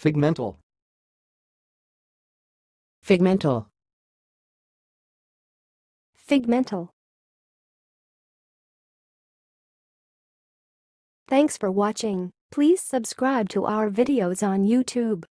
Figmental. Figmental. Figmental. Thanks for watching. Please subscribe to our videos on YouTube.